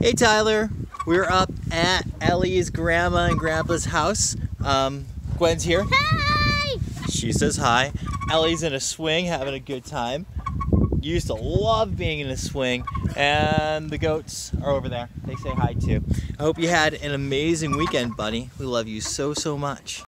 Hey Tyler, we're up at Ellie's grandma and grandpa's house. Um, Gwen's here. Hi! She says hi. Ellie's in a swing, having a good time. Used to love being in a swing, and the goats are over there. They say hi too. I hope you had an amazing weekend, buddy. We love you so, so much.